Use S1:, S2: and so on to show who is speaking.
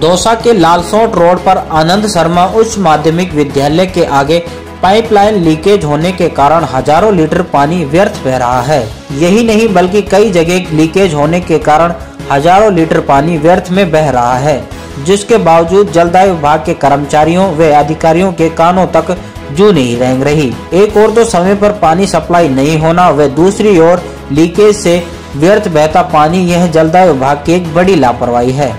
S1: दौसा के लालसोट रोड पर आनंद शर्मा उच्च माध्यमिक विद्यालय के आगे पाइपलाइन लीकेज होने के कारण हज़ारों लीटर पानी व्यर्थ बह रहा है। यही नहीं, बल्कि कई जगह लीकेज होने के कारण हज़ारों लीटर पानी व्यर्थ में बह रहा है, जिसके बावजूद जलदाय विभाग के कर्मचारियों व अधिकारियों के कानों तक जू नहीं रेंग रही। एक और तो समय पर पानी सप्लाई नहीं होना व दूसरी ओर लीकेज से व्यर्थ बहता पानी यह जलदाय विभाग की एक बड़ी लापरवाही है।